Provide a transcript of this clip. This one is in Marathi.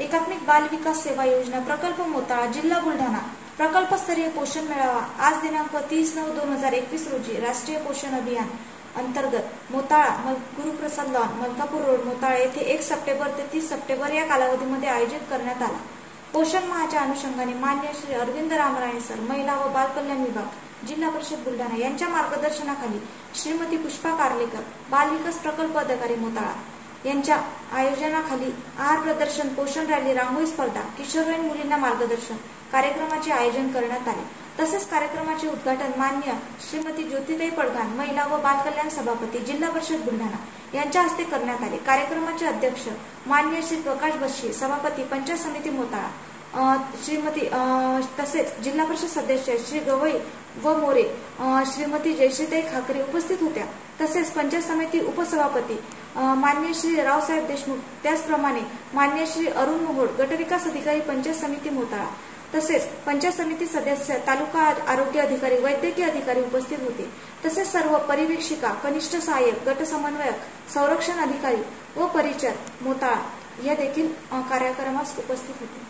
एकात्मिक बाल विकास सेवा योजना प्रकल्प मोताळा जिल्हा बुलढाणा. प्रकल्पस्तरीय पोषण मेळावा आज दिनांक तीस नऊ दोन हजार एकवीस रोजी राष्ट्रीय पोषण अभियान अंतर्गत मोताळा मल- गुरुप्रसाद लॉन मलकापूर रोड मोताळा येथे एक सप्टेंबर ते तीस सप्टेंबर या कालावधीमध्ये आयोजित करण्यात आला. पोषण माहाच्या अनुषंगाने मान्य श्री अरविंद रामराणे सर महिला व बालकल्याण विभाग जिल्हा परिषद बुलढाणा यांच्या मार्गदर्शनाखाली श्रीमती पुष्पा कार्लेकर बाल विकास प्रकल्प अधिकारी मोताळा यांच्या आयोजनाखाली आहार प्रदर्शन पोषण रॅली रांगोळी स्पर्धा किशोरवयीन मुलींना मार्गदर्शन कार्यक्रमाचे आयोजन करण्यात आले. तसेच कार्यक्रमाचे उद्घाटन मान्य श्रीमती ज्योतिताई पडघान महिला व बालकल्याण सभापती जिल्हा परिषद बुलढाणा यांच्या हस्ते करण्यात आले. कार्यक्रमाचे अध्यक्ष मान्य श्री प्रकाश बक्षी सभापती पंचायत समिती मोताळा श्रीमती तसेच जिल्हा परिषद सदस्य श्री गवई व मोरे श्रीमती जयश्रीताई खाकरे उपस्थित होत्या. तसेच पंचायत समिती उपसभापती मान्य श्री रावसाहेब देशमुख त्याचप्रमाणे मान्य श्री अरुण मोहोड गटविकास अधिकारी पंचायत समिती मोताळा. तसेच पंचायत समिती सदस्य तालुका आरोग्य अधिकारी वैद्यकीय अधिकारी उपस्थित होते. तसेच सर्व परिवीक्षिका कनिष्ठ सहाय्यक गट समन्वयक संरक्षण अधिकारी व परिचर मोताळा या देखील कार्यक्रमास उपस्थित होते.